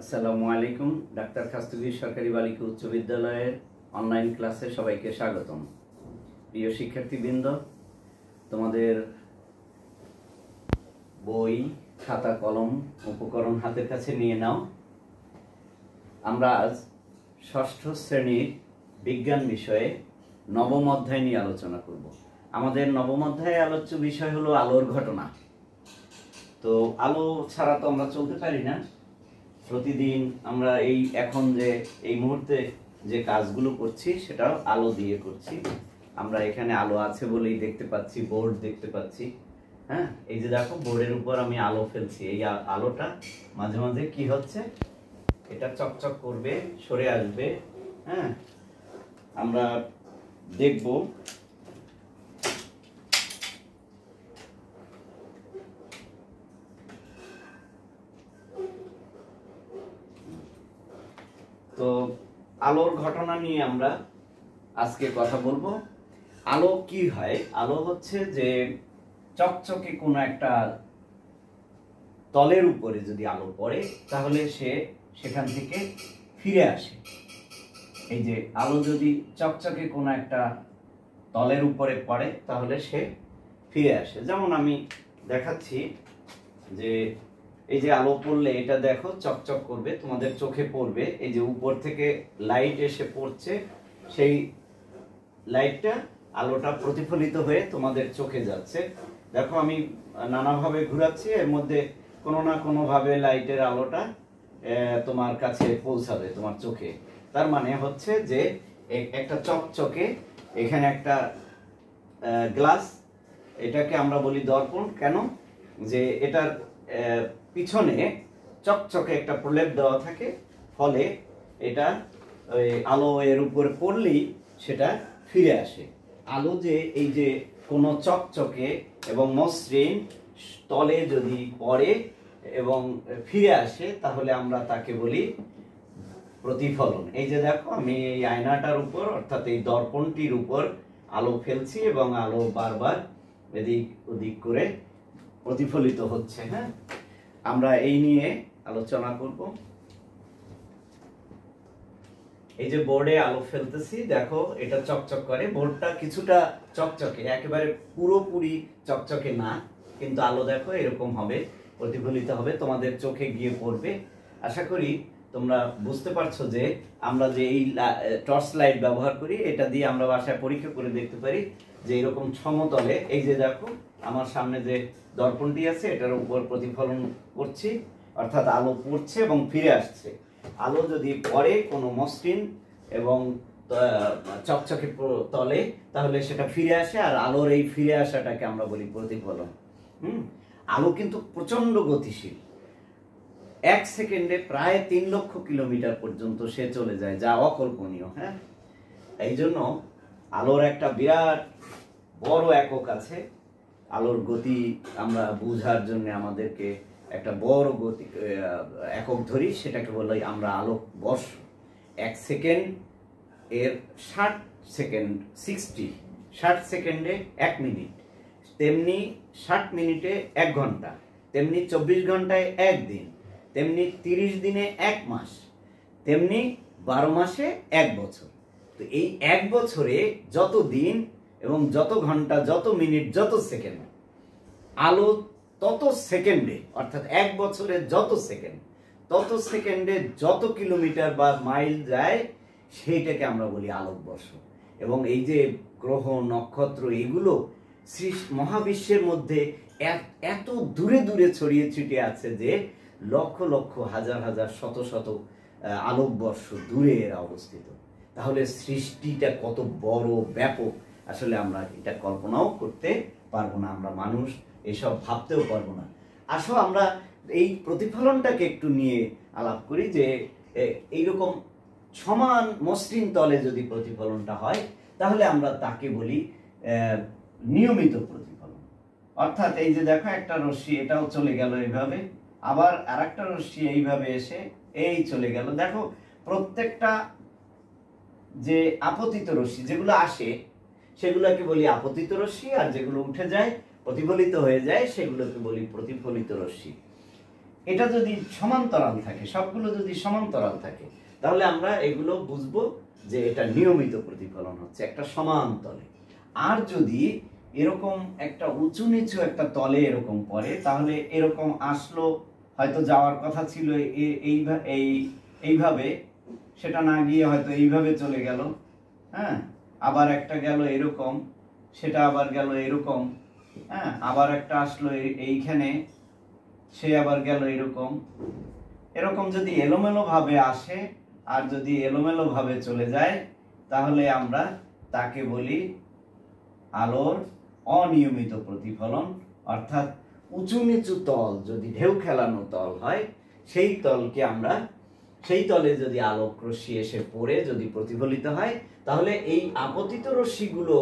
আসসালামু আলাইকুম। ডাক্তার খাস্তুগি সরকারি বালিকা উচ্চ বিদ্যালয়ের অনলাইন ক্লাসে সবাইকে স্বাগতম। প্রিয় শিক্ষার্থীবৃন্দ, তোমাদের বই, খাতা, কলম, উপকরণ হাতের কাছে নিয়ে নাও। আমরা আজ ষষ্ঠ শ্রেণির বিজ্ঞান বিষয়ে নবম অধ্যায় নিয়ে আলোচনা করব। আমাদের নবম অধ্যায়ে আলোচ্য বিষয় হলো আলোর ঘটনা। তো আলো ছাড়া তো আমরা চলতে পারি না। প্রতিদিন আমরা এই এখন যে, এই মুহূর্তে যে কাজগুলো করছি, সেটাও আলো দিয়ে করছি। আমরা এখানে আলো আছে বলেই দেখতে পাচ্ছি, বোর্ড দেখতে পাচ্ছি। হ্যাঁ এই যে দেখো, বোর্ডের উপর আমি আলো ফেলছি। এই আলোটা মাঝে মাঝে কি হচ্ছে? এটা চকচক করবে, সরে আসবে। হ্যাঁ আমরা দেখব তো আলোর ঘটনা নিয়ে আমরা আজকে কথা বলব। আলো কি হয়? আলো হচ্ছে যে চকচকে কোনো একটা তলের উপরে যদি আলো পড়ে, তাহলে সে সেখান থেকে ফিরে আসে। এই যে আলো যদি চকচকে কোনো একটা তলের উপরে পড়ে, তাহলে সে ফিরে আসে। যেমন আমি দেখাচ্ছি যে এই যে আলো পড়লে এটা দেখো, চকচক করবে, তোমাদের চোখে পড়বে। এই যে উপর থেকে লাইট এসে পড়ছে, সেই লাইটটা আলোটা প্রতিফলিত হয়ে তোমাদের চোখে যাচ্ছে। দেখো, আমি নানাভাবে ঘুরাচ্ছি, এর মধ্যে কোনো না কোনোভাবে লাইটের আলোটা তোমার কাছে পৌঁছাবে, তোমার চোখে। তার মানে হচ্ছে যে একটা চকচকে, এখানে একটা গ্লাস এটাকে আমরা বলি দর্পণ। কেন? যে এটার পিছনে চকচকে একটা প্রলেপ দেওয়া থাকে, ফলে এটা ওই আলো এর উপরে পড়লেই সেটা ফিরে আসে। আলো যে এই যে কোনো চকচকে এবং মসৃণ তলে যদি পড়ে এবং ফিরে আসে, তাহলে আমরা তাকে বলি প্রতিফলন। এই যে দেখো, আমি এই আয়নাটার উপর, অর্থাৎ এই দর্পণটির উপর আলো ফেলছি এবং আলো বারবার এদিক ওদিক করে প্রতিফলিত হচ্ছে হ্যাঁ? আমরা এই নিয়ে আলোচনা করব। এই যে বোর্ডে আলো ফেলতেছি, দেখো এটা চকচক করে। বোর্ডটা কিছুটা চকচকে, একেবারে পুরোপুরি চকচকে না, কিন্তু আলো দেখো এরকম হবে, প্রতিফলিত হবে, তোমাদের চোখে গিয়ে পড়বে। আশা করি তোমরা বুঝতে পারছ যে আমরা যে এই টর্চ লাইট ব্যবহার করি, এটা দিয়ে আমরা বাসায় পরীক্ষা করে দেখতে পারি যে এরকম সমতলে, এই যে দেখো, আমার সামনে যে দর্পণটি আছে, এটার উপর প্রতিফলন করছি, অর্থাৎ আলো পড়ছে এবং ফিরে আসছে। আলো যদি পড়ে কোনো মসৃণ এবং চকচকে তলে, তাহলে সেটা ফিরে আসে, আর আলোর এই ফিরে আসাটাকে আমরা বলি প্রতিফলন। হুম? আলো কিন্তু প্রচণ্ড গতিশীল। এক সেকেন্ডে প্রায় তিন লক্ষ কিলোমিটার পর্যন্ত সে চলে যায়, যা অকল্পনীয় হ্যাঁ? এই জন্য আলোর একটা বিরাট বড় একক আছে। আলোর গতি আমরা বুঝার জন্য আমাদেরকে একটা বড় গতি একক ধরি, সেটাকে বলি আমরা আলোক বর্ষ। এক সেকেন্ড এর ষাট সেকেন্ড সিক্সটি ষাট সেকেন্ডে এক মিনিট। তেমনি ষাট মিনিটে এক ঘণ্টা, তেমনি চব্বিশ ঘন্টায় এক দিন, তেমনি তিরিশ দিনে এক মাস, তেমনি বারো মাসে এক বছর। তো এই এক বছরে যত দিন এবং যত ঘণ্টা, যত মিনিট, যত সেকেন্ড, আলো তত সেকেন্ডে, অর্থাৎ এক বছরে যত সেকেন্ড, তত সেকেন্ডে যত কিলোমিটার বা মাইল যায়, সেইটাকে আমরা বলি আলোকবর্ষ। এবং এই যে গ্রহ, নক্ষত্র সৃষ- মহাবিশ্বের মধ্যে এত দূরে দূরে ছড়িয়ে ছিটিয়ে আছে যে লক্ষ লক্ষ, হাজার হাজার, শত শত আলোকবর্ষ দূরে এরা অবস্থিত। তাহলে সৃষ্টিটা কত বড়, ব্যাপক, আসলে আমরা এটা কল্পনাও করতে পারব না, আমরা মানুষ এসব ভাবতেও পারব না। আসো, আমরা এই প্রতিফলনটাকে একটু নিয়ে আলাপ করি যে এইরকম সমান মসৃণ তলে যদি প্রতিফলনটা হয়, তাহলে আমরা তাকে বলি নিয়মিত প্রতিফলন। অর্থাৎ এই যে দেখো, একটা রশ্মি, এটাও চলে গেল এইভাবে, আবার আরেকটা রশ্মি এইভাবে এসে এই চলে গেল। দেখো, প্রত্যেকটা যে আপতিত রশ্মি যেগুলো আসে, সেগুলোকে বলি আপতিত রশ্মি, আর যেগুলো উঠে যায়, প্রতিফলিত হয়ে যায়, সেগুলোকে বলি প্রতিফলিত রশ্মি। এটা যদি সমান্তরাল থাকে, সবগুলো যদি সমান্তরাল থাকে, তাহলে আমরা এগুলো বুঝব যে এটা নিয়মিত প্রতিফলন হচ্ছে, একটা সমান তলে। আর যদি এরকম একটা উঁচু নিচু একটা তলে এরকম পড়ে, তাহলে এরকম আসলো, হয়তো যাওয়ার কথা ছিল এই, এইভাবে সেটা না গিয়ে হয়তো এইভাবে চলে গেল হ্যাঁ? আবার একটা গেল এরকম, সেটা আবার গেল এরকম হ্যাঁ? আবার একটা আসলো এই- এইখানে, সে আবার গেল এরকম। এরকম যদি এলোমেলো ভাবে আসে আর যদি এলোমেলো ভাবে চলে যায়, তাহলে আমরা তাকে বলি আলোর অনিয়মিত প্রতিফলন, অর্থাৎ উঁচু নিচু তল, যদি ঢেউ খেলানো তল হয়, সেই তলকে আমরা সেই তলে যদি আলোক রশ্মি এসে পড়ে, যদি প্রতিফলিত হয়, তাহলে এই আপতিত রশ্মিগুলো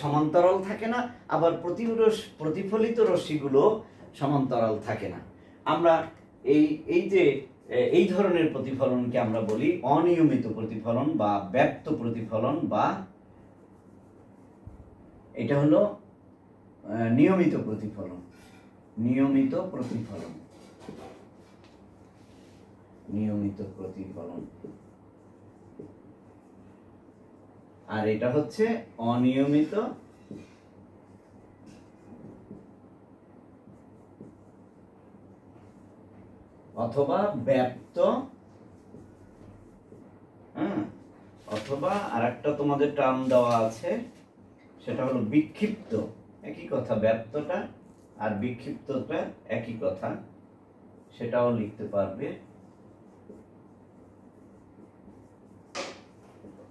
সমান্তরাল থাকে না, আবার প্রতিফলিত রশ্মিগুলো সমান্তরাল থাকে না। আমরা এই এই যে এই ধরনের প্রতিফলনকে আমরা বলি অনিয়মিত প্রতিফলন বা ব্যপ্ত প্রতিফলন বা এটা হলো নিয়মিত প্রতিফলন। নিয়মিত প্রতিফলন। নিয়মিত প্রতিফলন। আর এটা হচ্ছে অনিয়মিত অথবা ব্যপ্ত হ্যাঁ অথবা আরেকটা তোমাদের টার্ম দেওয়া আছে, সেটা হলো বিক্ষিপ্ত। একই কথা, ব্যপ্তটা আর বিক্ষিপ্তটা একই কথা, সেটাও লিখতে পারবে।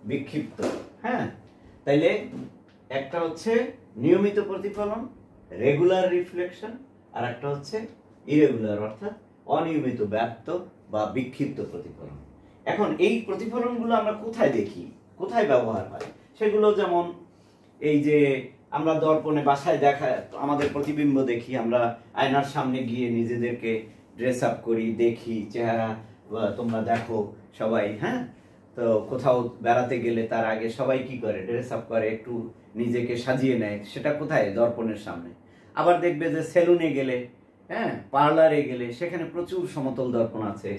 বিক্ষিপ্ত। হ্যাঁ। তাইলে একটা হচ্ছে নিয়মিত প্রতিফলন রেগুলার রিফ্লেকশন আর একটা হচ্ছে ইরেগুলার অর্থাৎ অনিয়মিত ব্যপ্ত বা বিক্ষিপ্ত প্রতিফলন। এখন এই প্রতিফলনগুলো আমরা কোথায় দেখি? কোথায় ব্যবহার হয়? সেগুলো যেমন এই যে আমরা দর্পণে বাসায় দেখা আমাদের প্রতিবিম্ব দেখি আমরা আয়নার সামনে গিয়ে নিজেদেরকে ড্রেস আপ করি দেখি চেহারা তোমরা দেখো সবাই হ্যাঁ? তো কোথাও বেড়াতে গেলে তার আগে সবাই কি করে? ড্রেস আপ করে, একটু নিজেকে সাজিয়ে নেয়। সেটা কোথায়? দর্পণের সামনে। আবার দেখবে যে সেলুনে গেলে হ্যাঁ পার্লারে গেলে সেখানে প্রচুর সমতল দর্পণ আছে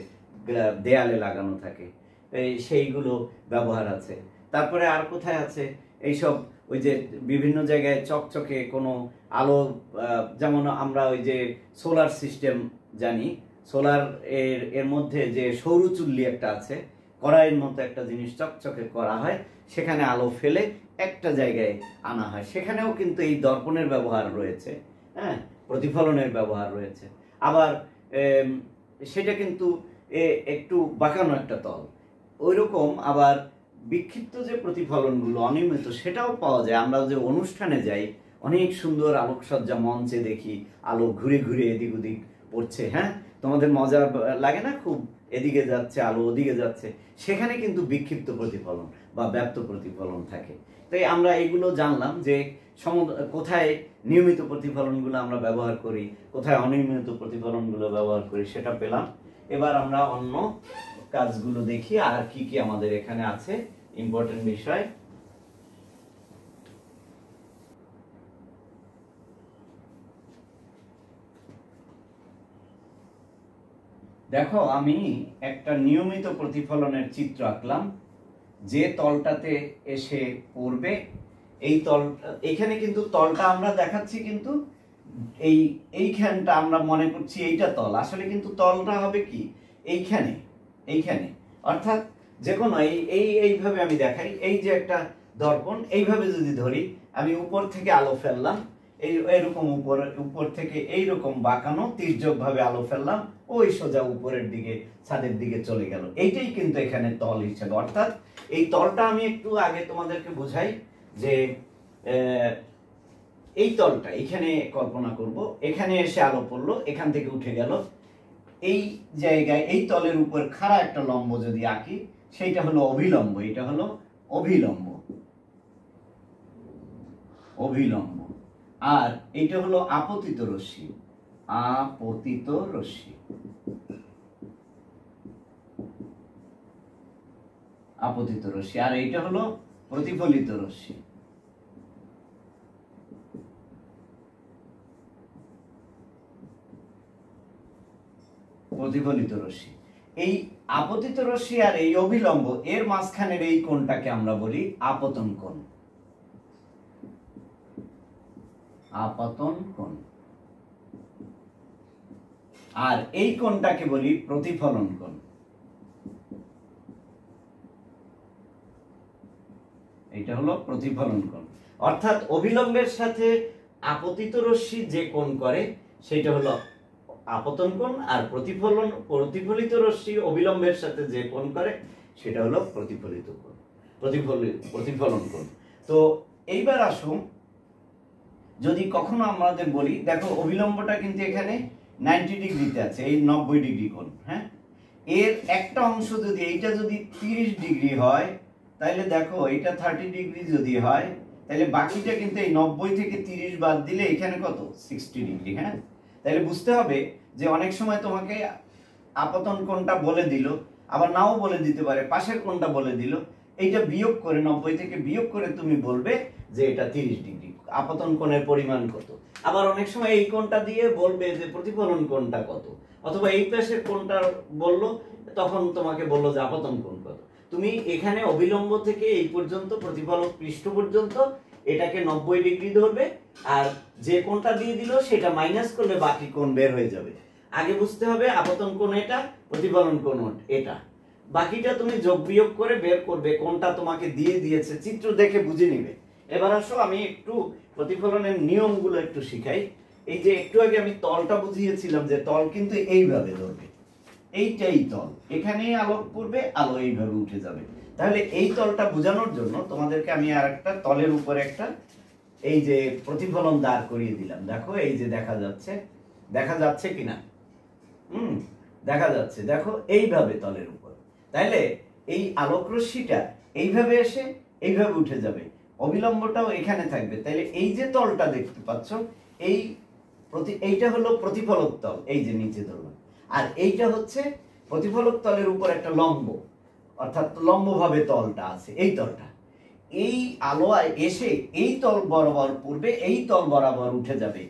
দেয়ালে লাগানো থাকে। এই সেইগুলো ব্যবহার আছে। তারপরে আর কোথায় আছে? এইসব ওই যে বিভিন্ন জায়গায় চকচকে কোনো আলো যেমন আমরা ওই যে সোলার সিস্টেম জানি। সোলার এর এর মধ্যে যে সৌরচুল্লি একটা আছে কড়াইয়ের মতো একটা জিনিস চকচকে করা হয়, সেখানে আলো ফেলে একটা জায়গায় আনা হয়। সেখানেও কিন্তু এই দর্পণের ব্যবহার রয়েছে হ্যাঁ? প্রতিফলনের ব্যবহার রয়েছে। আবার সেটা কিন্তু একটু বাঁকানো একটা তল। ওইরকম আবার বিক্ষিপ্ত যে প্রতিফলনগুলো, অনিয়মিত, সেটাও পাওয়া যায়। আমরা যে অনুষ্ঠানে যাই, অনেক সুন্দর আলোকসজ্জা মঞ্চে দেখি, আলো ঘুরে ঘুরে এদিক ওদিক পড়ছে হ্যাঁ? তোমাদের মজা লাগে না খুব? এদিকে যাচ্ছে, আলো ওদিকে যাচ্ছে, সেখানে কিন্তু বিক্ষিপ্ত প্রতিফলন বা ব্যপ্ত প্রতিফলন থাকে। তাই আমরা এগুলো জানলাম যে সম- কোথায় নিয়মিত প্রতিফলনগুলো আমরা ব্যবহার করি, কোথায় অনিয়মিত প্রতিফলনগুলো ব্যবহার করি সেটা পেলাম। এবার আমরা অন্য কাজগুলো দেখি, আর কি কি আমাদের এখানে আছে ইম্পর্টেন্ট বিষয়। দেখো, আমি একটা নিয়মিত প্রতিফলনের চিত্র আঁকলাম। যে তলটাতে এসে পড়বে, এই তল, এখানে কিন্তু তলটা আমরা দেখাচ্ছি কিন্তু এই, এইখানটা আমরা মনে করছি এইটা তল। আসলে কিন্তু তলটা হবে কি? এইখানে এইখানে। অর্থাৎ যে কোনো, এই এই, এইভাবে আমি দেখাই। এই যে একটা দর্পণ, এইভাবে যদি ধরি, আমি উপর থেকে আলো ফেললাম, এই, এরকম উপর উপর থেকে এইরকম বাঁকানো, তির্যকভাবে আলো ফেললাম ওই সোজা উপরের দিকে, ছাদের দিকে চলে গেল। এইটাই কিন্তু এখানে তল হিসেবে। অর্থাৎ এই তলটা আমি একটু আগে তোমাদেরকে বোঝাই যে এই তলটা, এখানে কল্পনা করব, এখানে এসে আলো পড়ল, এখান থেকে উঠে গেল। এই জায়গায়, এই তলের উপর খাড়া একটা লম্ব যদি আঁকি, সেইটা হলো অভিলম্ব, এটা হলো অভিলম্ব। অভিলম্ব। আর এটা হলো আপতিত রশ্মি। আপতিত রশ্মি। আপতিত রশ্মি। আর এইটা হলো প্রতিফলিত রশ্মি। প্রতিফলিত রশ্মি। এই আপতিত রশ্মি আর এই অবিলম্ব, এর মাঝখানের এই কোণটাকে আমরা বলি আপতন কোণ। আপতন কোণ। আর এই কোণটাকে বলি প্রতিফলন কোণ। এটা হলো প্রতিফলন কোণ। অর্থাৎ অবিলম্বের সাথে আপতিত রশ্মি যে কোণ করে সেটা হলো আপতন কোণ আর প্রতিফলন, প্রতিফলিত রশ্মি অবিলম্বের সাথে যে কোণ করে, সেটা হলো প্রতিফলিত কোণ প্রতিফলিত প্রতিফলন কোণ। তো এইবার আসুন, যদি কখনো আমাদের বলি, দেখো অবিলম্বটা কিন্তু এখানে নাইনটি ডিগ্রিতে আছে, এই নব্বই ডিগ্রি কোণ হ্যাঁ? এর একটা অংশ যদি, এইটা যদি তিরিশ ডিগ্রি হয় তাহলে দেখো এটা থার্টি ডিগ্রি যদি হয় তাহলে বাকিটা কিন্তু এই নব্বই থেকে তিরিশ বাদ দিলে এখানে কত? সিক্সটি ডিগ্রি হ্যাঁ? তাহলে বুঝতে হবে যে অনেক সময় তোমাকে আপতন কোনটা বলে দিল, আবার নাও বলে দিতে পারে, পাশের কোনটা বলে দিল, এইটা বিয়োগ করে নব্বই থেকে বিয়োগ করে তুমি বলবে যে এটা তিরিশ ডিগ্রি। আপতন কোণের পরিমাণ কত? আবার অনেক সময় এই কোণটা দিয়ে বলবে যে প্রতিফলন কোণটা কত? অথবা এই পাশের কোণটা বলল, তখন তোমাকে বলল যে আপতন কোণ কত? তুমি এখানে অবিলম্ব থেকে এই পর্যন্ত, প্রতিফলক পৃষ্ঠ পর্যন্ত, এটাকে নব্বই ডিগ্রি ধরবে, আর যে কোণটা দিয়ে দিল, সেটা মাইনাস করলে বাকি কোণ বের হয়ে যাবে। আগে বুঝতে হবে আপতন কোণ এটা, প্রতিফলন কোণ এটা। বাকিটা তুমি যোগ বিয়োগ করে বের করবে কোনটা তোমাকে দিয়ে দিয়েছে, চিত্র দেখে বুঝে নিবে। এবার আসো, আমি একটু প্রতিফলনের নিয়মগুলো একটু শিখাই। এই যে একটু আগে আমি তলটা বুঝিয়েছিলাম যে তল কিন্তু এইভাবে ধরবে। এইটাই তল। এখানেই আলো পড়বে, আলো এইভাবে উঠে যাবে। তাহলে এই তলটা বোঝানোর জন্য তোমাদেরকে আমি আর একটা তলের উপরে একটা এই যে প্রতিফলন দাঁড় করিয়ে দিলাম। দেখো, এই যে দেখা যাচ্ছে। দেখা যাচ্ছে কিনা? হুম, দেখা যাচ্ছে। দেখো, এইভাবে তলের উপর। তাইলে এই আলোক রশ্মিটা এইভাবে এসে এইভাবে উঠে যাবে। অবিলম্বটাও এখানে থাকবে। তাইলে এই যে তলটা দেখতে পাচ্ছ, এই প্রতি, এইটা হলো প্রতিফলক তল, এই যে নিচে ধরলাম। আর এইটা হচ্ছে প্রতিফলক তলের উপর একটা লম্ব, অর্থাৎ লম্বভাবে তলটা আছে, এই তলটা। এই আলো এসে এই তল বরাবর পূর্বে এই তল বরাবর উঠে যাবে।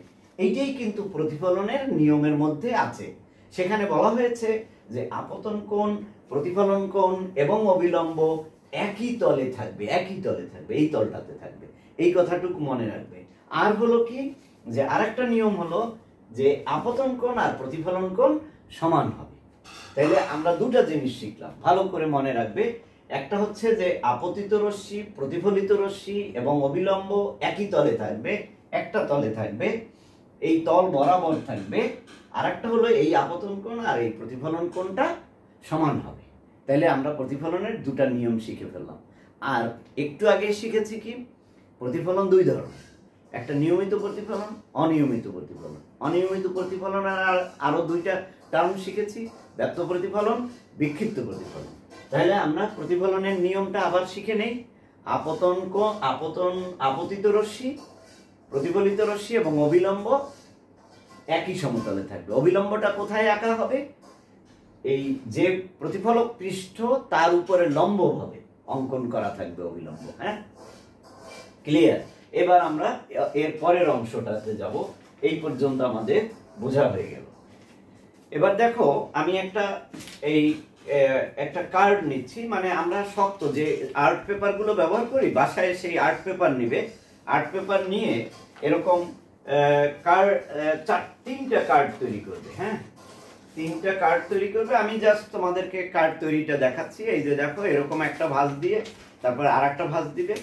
এইটাই কিন্তু প্রতিফলনের নিয়মের মধ্যে আছে। সেখানে বলা হয়েছে যে আপতন কোণ, প্রতিফলন কোণ এবং অবিলম্ব একই তলে থাকবে, একই তলে থাকবে, এই তলটাতে থাকবে। এই কথাটুকু মনে রাখবে। আর হলো কি? যে আরেকটা নিয়ম হলো যে আপতন কোণ আর প্রতিফলন কোণ সমান হবে। তাইলে আমরা দুটা জিনিস শিখলাম। ভালো করে মনে রাখবে। একটা হচ্ছে যে আপতিত রশ্মি, প্রতিফলিত রশ্মি এবং অবিলম্ব একই তলে থাকবে, একটা তলে থাকবে, এই তল বরাবর থাকবে। আর একটা হলো এই আপতন কোণ আর এই প্রতিফলন কোণটা সমান হবে। তাইলে আমরা প্রতিফলনের দুটা নিয়ম শিখে ফেললাম। আর একটু আগে শিখেছি কি? প্রতিফলন দুই ধরনের। একটা নিয়মিত প্রতিফলন, অনিয়মিত প্রতিফলন। অনিয়মিত প্রতিফলন আর আরও দুইটা টার্ম শিখেছি ব্যক্ত প্রতিফলন, বিক্ষিপ্ত প্রতিফলন। তাহলে আমরা প্রতিফলনের নিয়মটা আবার শিখে নেই। আপতন আপতন, আপতিত রশ্মি, প্রতিফলিত রশ্মি এবং অবিলম্ব একই সমতলে থাকবে। অবিলম্বটা কোথায় আঁকা হবে? এই যে প্রতিফলক পৃষ্ঠ, তার উপরে লম্বভাবে অঙ্কন করা থাকবে অবিলম্ব হ্যাঁ? ক্লিয়ার এবার আমরা এর পরের অংশটাতে যাব। এই পর্যন্ত আমাদের বোঝা হয়ে গেল। এবার দেখো, আমি একটা এই একটা কার্ড নিচ্ছি মানে আমরা শক্ত যে আর্ট পেপারগুলো ব্যবহার করি, বাসায় সেই আর্ট পেপার নিবে। আর্ট পেপার নিয়ে এরকম কার্ড চার, তিনটা কার্ড তৈরি করবে হ্যাঁ? তিনটা কার্ড তৈরি করবে। আমি জাস্ট তোমাদেরকে কার্ড তৈরিটা দেখাচ্ছি। এই যে দেখো, এরকম একটা ভাঁজ দিয়ে, তারপর আর একটা ভাঁজ দিবে।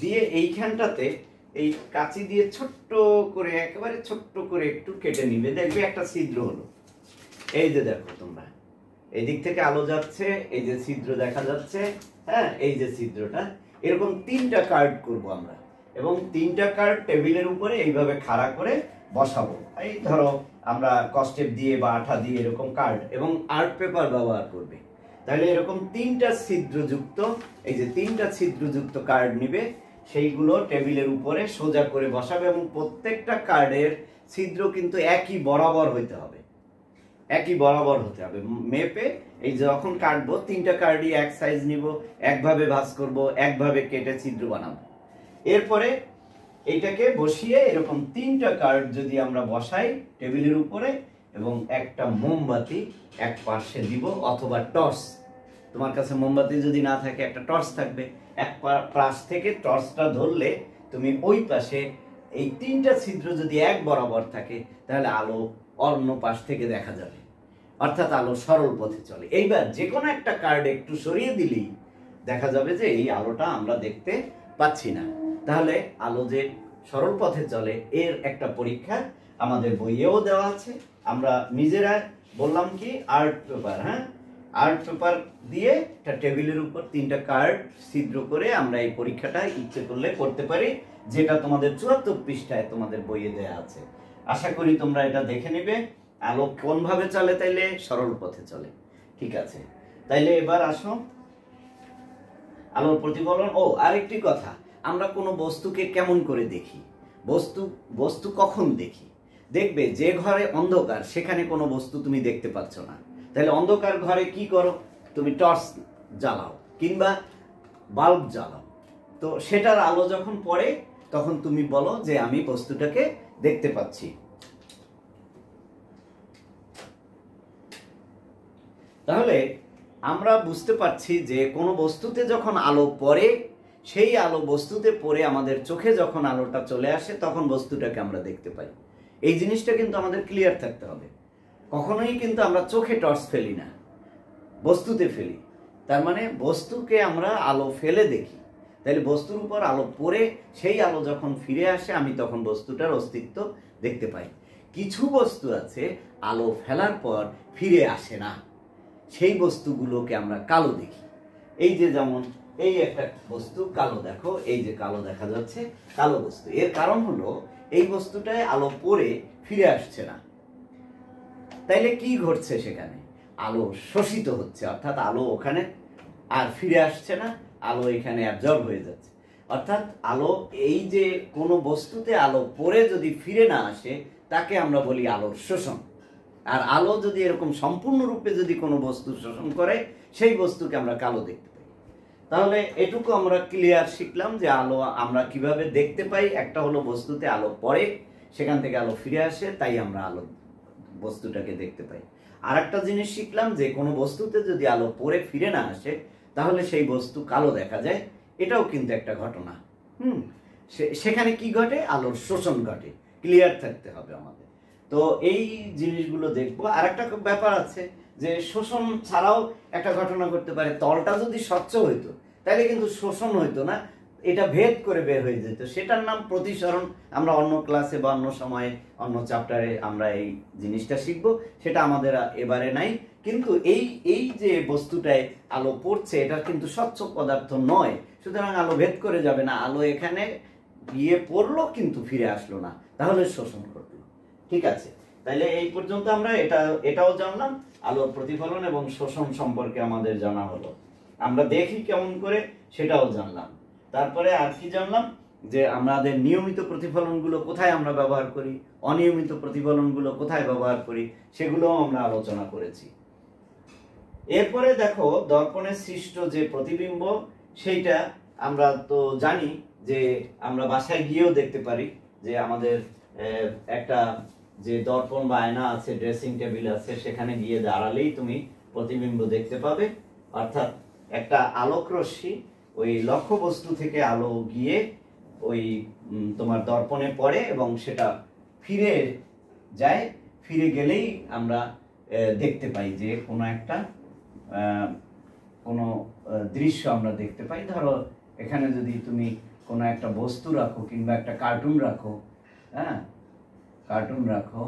দিয়ে এইখানটাতে এই কাঁচি দিয়ে ছোট্ট করে, একেবারে ছোট্ট করে একটু কেটে নিবে। দেখবে একটা ছিদ্র হলো। এই যে দেখো তোমরা। এই দিক থেকে আলো যাচ্ছে, এই যে ছিদ্র দেখা যাচ্ছে হ্যাঁ এই যে ছিদ্রটা। এরকম তিনটা কার্ড করব আমরা। এবং তিনটা কার্ড টেবিলের উপরে এইভাবে খাড়া করে বসাবো। এই ধরো আমরা কস্টেপ দিয়ে বা আঠা দিয়ে এরকম কার্ড এবং আর্ট পেপার ব্যবহার করবে। তাহলে এরকম তিনটা ছিদ্রযুক্ত, এই যে তিনটা ছিদ্রযুক্ত কার্ড নিবে, সেইগুলো টেবিলের উপরে সোজা করে বসাবে এবং প্রত্যেকটা কার্ডের ছিদ্র কিন্তু একই বরাবর হইতে হবে। একই বরাবর হতে হবে। মেপে এই যখন কাটবো, তিনটা কার্ডই এক সাইজ নিব, একভাবে ভাস করব, একভাবে কেটে ছিদ্র বানাবো। এরপরে এইটাকে বসিয়ে এরকম তিনটা কার্ড যদি আমরা বসাই টেবিলের উপরে এবং একটা মোমবাতি এক পাশে দিব অথবা টর্চ। তোমার কাছে মোমবাতি যদি না থাকে, একটা টর্চ থাকবে। এক পাশ থেকে টর্চটা ধরলে তুমি ওই পাশে এই তিনটা ছিদ্র যদি এক বরাবর থাকে, তাহলে আলো অন্য পাশ থেকে দেখা যাবে। অর্থাৎ আলো সরল পথে চলে। এইবার যে কোনো একটা কার্ড একটু সরিয়ে দিলেই দেখা যাবে যে এই আলোটা আমরা দেখতে পাচ্ছি না। তাহলে আলো যে সরল পথে চলে এর একটা পরীক্ষা আমাদের বইয়েও দেওয়া আছে। আমরা নিজেরা বললাম কি আর্ট পেপার হ্যাঁ? আর্ট পেপার দিয়ে একটা টেবিলের উপর তিনটা কার্ড ছিদ্র করে আমরা এই পরীক্ষাটা ইচ্ছে করলে করতে পারি, যেটা তোমাদের চুয়াত্তর পৃষ্ঠায় তোমাদের বইয়ে দেওয়া আছে। আশা করি তোমরা এটা দেখে নেবে। আলো কোনভাবে চলে তাইলে? সরল পথে চলে। ঠিক আছে। তাইলে এবার আসো। আলোর প্রতিফলন। ও, আরেকটি কথা। আমরা কোনো বস্তুকে কেমন করে দেখি? বস্তু বস্তু কখন দেখি? দেখবে যে ঘরে অন্ধকার, সেখানে কোনো বস্তু তুমি দেখতে পাচ্ছ না। তাহলে অন্ধকার ঘরে কি করো? তুমি টর্চ জ্বালাও কিংবা বাল্ব জ্বালাও। তো সেটার আলো যখন পড়ে, তখন তুমি বলো যে আমি বস্তুটাকে দেখতে পাচ্ছি। তাহলে আমরা বুঝতে পারছি যে কোনো বস্তুতে যখন আলো পড়ে সেই আলো বস্তুতে পড়ে আমাদের চোখে যখন আলোটা চলে আসে, তখন বস্তুটাকে আমরা দেখতে পাই। এই জিনিসটা কিন্তু আমাদের ক্লিয়ার থাকতে হবে। কখনোই কিন্তু আমরা চোখে টর্চ ফেলি না, বস্তুতে ফেলি। তার মানে বস্তুকে আমরা আলো ফেলে দেখি। তাহলে বস্তুর উপর আলো পড়ে, সেই আলো যখন ফিরে আসে, আমি তখন বস্তুটার অস্তিত্ব দেখতে পাই। কিছু বস্তু আছে, আলো ফেলার পর ফিরে আসে না। সেই বস্তুগুলোকে আমরা কালো দেখি। এই যে যেমন এই একটা বস্তু, কালো দেখো, এই যে কালো দেখা যাচ্ছে, কালো বস্তু। এর কারণ হলো, এই বস্তুটায় আলো পড়ে ফিরে আসছে না। তাইলে কি ঘটছে সেখানে? আলো শোষিত হচ্ছে, অর্থাৎ আলো ওখানে আর ফিরে আসছে না, আলো এখানে অ্যাবজর্ব হয়ে যাচ্ছে। অর্থাৎ আলো, এই যে কোনো বস্তুতে আলো পড়ে যদি ফিরে না আসে, তাকে আমরা বলি আলোর শোষণ। আর আলো যদি এরকম সম্পূর্ণরূপে যদি কোনো বস্তু শোষণ করে, সেই বস্তুকে আমরা কালো দেখতে তাহলে এটুকু আমরা ক্লিয়ার শিখলাম যে আলো আমরা কীভাবে দেখতে পাই। একটা হলো বস্তুতে আলো পড়ে, সেখান থেকে আলো ফিরে আসে, তাই আমরা আলো বস্তুটাকে দেখতে পাই। আর একটা জিনিস শিখলাম যে কোনো বস্তুতে যদি আলো পড়ে, ফিরে না আসে, তাহলে সেই বস্তু কালো দেখা যায়। এটাও কিন্তু একটা ঘটনা। হুম সেখানে কি ঘটে? আলোর শোষণ ঘটে। ক্লিয়ার থাকতে হবে আমাদের। তো এই জিনিসগুলো দেখব। আর একটা ব্যাপার আছে যে শোষণ ছাড়াও একটা ঘটনা ঘটতে পারে। তলটা যদি স্বচ্ছ হইতো তাহলে কিন্তু শোষণ হইতো না, এটা ভেদ করে বের হয়ে যেত। সেটার নাম প্রতিসরণ। আমরা অন্য ক্লাসে বা অন্য সময়ে, অন্য চ্যাপ্টারে আমরা এই জিনিসটা শিখব, সেটা আমাদের এবারে নাই। কিন্তু এই এই যে বস্তুটায় আলো পড়ছে, এটা কিন্তু স্বচ্ছ পদার্থ নয়। সুতরাং আলো ভেদ করে যাবে না। আলো এখানে গিয়ে পড়ল, কিন্তু ফিরে আসলো না। তাহলে শোষণ করল ঠিক আছে? তাইলে এই পর্যন্ত আমরা এটা, এটাও জানলাম। আলোর প্রতিফলন এবং শোষণ সম্পর্কে আমাদের জানা হলো। আমরা দেখি কেমন করে, সেটাও জানলাম। তারপরে আর কি জানলাম? যে আমাদের নিয়মিত প্রতিফলনগুলো কোথায় আমরা ব্যবহার করি, অনিয়মিত প্রতিফলনগুলো কোথায় ব্যবহার করি, সেগুলোও আমরা আলোচনা করেছি। এরপরে দেখো, দর্পণের সৃষ্ট যে প্রতিবিম্ব, সেইটা আমরা তো জানি যে আমরা বাসায় গিয়েও দেখতে পারি যে আমাদের একটা যে দর্পণ বা আয়না আছে ড্রেসিং টেবিল আছে, সেখানে গিয়ে দাঁড়ালেই তুমি প্রতিবিম্ব দেখতে পাবে। অর্থাৎ একটা আলোক রশ্মি ওই লক্ষ্য বস্তু থেকে আলো গিয়ে ওই তোমার দর্পণে পড়ে এবং সেটা ফিরে যায়। ফিরে গেলেই আমরা দেখতে পাই যে কোনো একটা কোনো দৃশ্য আমরা দেখতে পাই। ধরো, এখানে যদি তুমি কোনো একটা বস্তু রাখো কিংবা একটা কার্টুন রাখো হ্যাঁ? কার্টুন রাখো।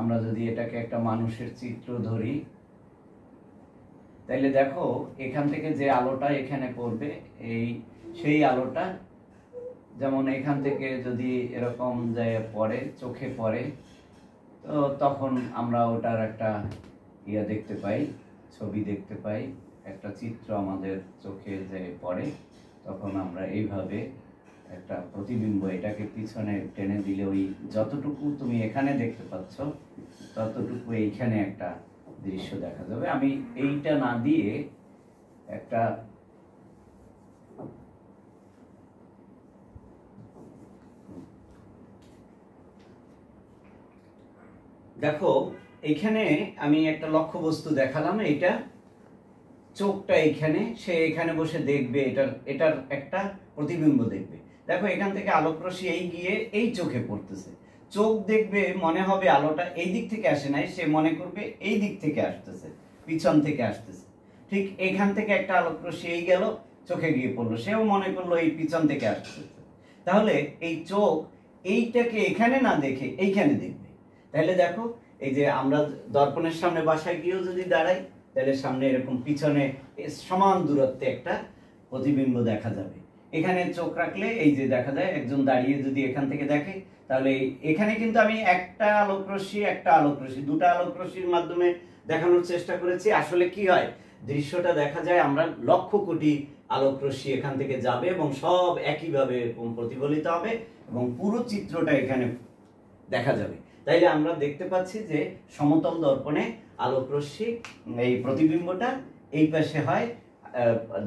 আমরা যদি এটাকে একটা মানুষের চিত্র ধরি তাইলে দেখো, এখান থেকে যে আলোটা এখানে পড়বে, এই সেই আলোটা যেমন এখান থেকে যদি এরকম যে পড়ে, চোখে পড়ে, তো তখন আমরা ওটার একটা ইয়া দেখতে পাই, ছবি দেখতে পাই, একটা চিত্র আমাদের চোখে যে পড়ে, তখন আমরা এইভাবে একটা প্রতিবিম্ব এটাকে পিছনে টেনে দিলে ওই যতটুকু তুমি এখানে দেখতে পাচ্ছ, ততটুকু এইখানে একটা দৃশ্য দেখা যাবে। আমি এইটা না দিয়ে একটা দেখো, এখানে আমি একটা লক্ষ্য বস্তু দেখালাম এটা চোখটা এখানে সে এখানে বসে দেখবে, এটার এটার একটা প্রতিবিম্ব দেখবে। দেখো, এখান থেকে আলোক রশ্মি এই গিয়ে এই চোখে পড়তেছে। চোখ দেখবে, মনে হবে আলোটা এই দিক থেকে আসে নাই, সে মনে করবে এই দিক থেকে আসতেছে, পিছন থেকে আসতেছে। ঠিক এখান থেকে একটা আলোক রশ্মি এই গেল, চোখে গিয়ে পড়ল, সেও মনে করল এই পিছন থেকে আসতেছে। তাহলে এই চোখ এইটাকে এখানে না দেখে এইখানে দেখবে। তাহলে দেখো, এই যে আমরা দর্পণের সামনে বাসায় গিয়েও যদি দাঁড়াই, তাহলে সামনে এরকম পিছনে সমান দূরত্বে একটা প্রতিবিম্ব দেখা যাবে। এখানে চোখ রাখলে এই যে দেখা যায়, একজন দাঁড়িয়ে যদি এখান থেকে দেখে তাহলে এখানে কিন্তু আমি একটা আলোক রশ্মি একটা আলোক রশ্মি দুটা আলোক রশ্মির মাধ্যমে দেখানোর চেষ্টা করেছি। আসলে কি হয়? দৃশ্যটা দেখা যায় আমরা লক্ষ কোটি আলোক রশ্মি এখান থেকে যাবে এবং সব একইভাবে এরকম প্রতিফলিত হবে এবং পুরো চিত্রটা এখানে দেখা যাবে। তাইলে আমরা দেখতে পাচ্ছি যে সমতল দর্পণে আলোক রশ্মি এই প্রতিবিম্বটা এই পাশে হয়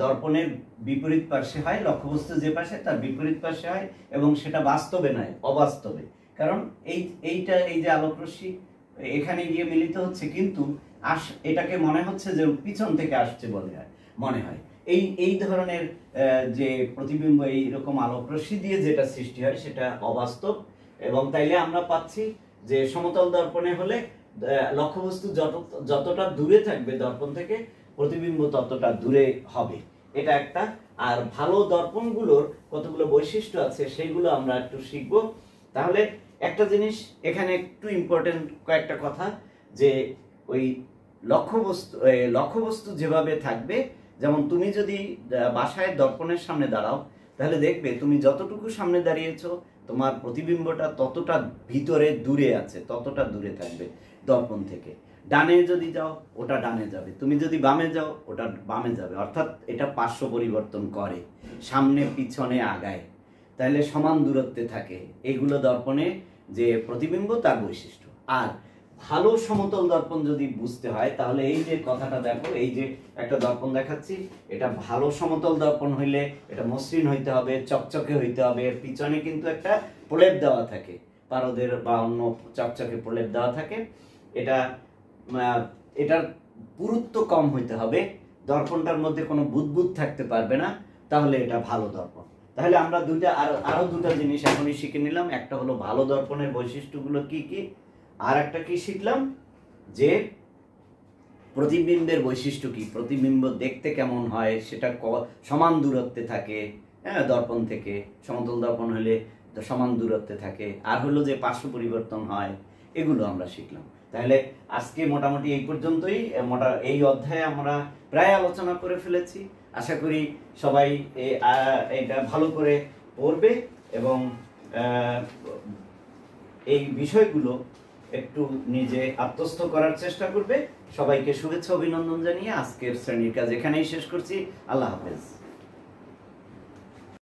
দর্পণের বিপরীত পাশে হয়, লক্ষ্যবস্তু যে পাশে তার বিপরীত পাশে হয় এবং সেটা বাস্তবে নয়, অবাস্তবে। কারণ এই, এইটা, এই যে আলোক রশ্মি এখানে গিয়ে মিলিত হচ্ছে কিন্তু আস, এটাকে মনে হচ্ছে যে পিছন থেকে আসছে বলে হয়, মনে হয়। এই এই ধরনের যে প্রতিবিম্ব এই রকম আলোক রশ্মি দিয়ে যেটা সৃষ্টি হয়, সেটা অবাস্তব। এবং তাইলে আমরা পাচ্ছি যে সমতল দর্পণে হলে লক্ষ্যবস্তু যত, যতটা দূরে থাকবে দর্পণ থেকে প্রতিবিম্ব ততটা দূরে হবে। এটা একটা। আর ভালো দর্পণগুলোর কতগুলো বৈশিষ্ট্য আছে সেগুলো আমরা একটু শিখব। তাহলে একটা জিনিস এখানে একটু ইম্পর্টেন্ট কয়েকটা কথা, যে ওই লক্ষ্যবস্তু লক্ষ্যবস্তু যেভাবে থাকবে, যেমন তুমি যদি বাসায় দর্পণের সামনে দাঁড়াও, তাহলে দেখবে তুমি যতটুকু সামনে দাঁড়িয়েছো, তোমার প্রতিবিম্বটা ততটা ভিতরে দূরে আছে, ততটা দূরে থাকবে দর্পণ থেকে। ডানে যদি যাও, ওটা ডানে যাবে। তুমি যদি বামে যাও, ওটা বামে যাবে। অর্থাৎ এটা পার্শ্ব পরিবর্তন করে, সামনে পিছনে আগায়। তাহলে সমান দূরত্বে থাকে। এগুলো দর্পণে যে প্রতিবিম্ব, তার বৈশিষ্ট্য। আর ভালো সমতল দর্পণ যদি বুঝতে হয়, তাহলে এই যে কথাটা দেখো, এই যে একটা দর্পণ দেখাচ্ছি, এটা ভালো সমতল দর্পণ হইলে এটা মসৃণ হইতে হবে, চকচকে হইতে হবে। এর পিছনে কিন্তু একটা প্রলেপ দেওয়া থাকে। পারদের বা অন্য চকচকে প্রলেপ দেওয়া থাকে। এটা এটার পুরুত্ব কম হইতে হবে। দর্পণটার মধ্যে কোনো বুদবুদ থাকতে পারবে না, তাহলে এটা ভালো দর্পণ। তাহলে আমরা দুইটা, আর, আরও দুটা জিনিস এখনই শিখে নিলাম। একটা হলো ভালো দর্পণের বৈশিষ্ট্যগুলো কি কি, আর একটা কি শিখলাম? যে প্রতিবিম্বের বৈশিষ্ট্য কি? প্রতিবিম্ব দেখতে কেমন হয়? সেটা ক- সমান দূরত্বে থাকে হ্যাঁ দর্পণ থেকে। সমতল দর্পণ হলে সমান দূরত্বে থাকে। আর হলো যে পার্শ্ব পরিবর্তন হয়, এগুলো আমরা শিখলাম। তাহলে আজকে মোটামুটি এই পর্যন্তই। মোটা, এই অধ্যায়ে আমরা প্রায় আলোচনা করে ফেলেছি। আশা করি সবাই এটা ভালো করে পড়বে এবং এই বিষয়গুলো একটু নিজে আত্মস্থ করার চেষ্টা করবে। সবাইকে শুভেচ্ছা, অভিনন্দন জানিয়ে আজকের শ্রেণির কাজ এখানেই শেষ করছি। আল্লাহ হাফেজ।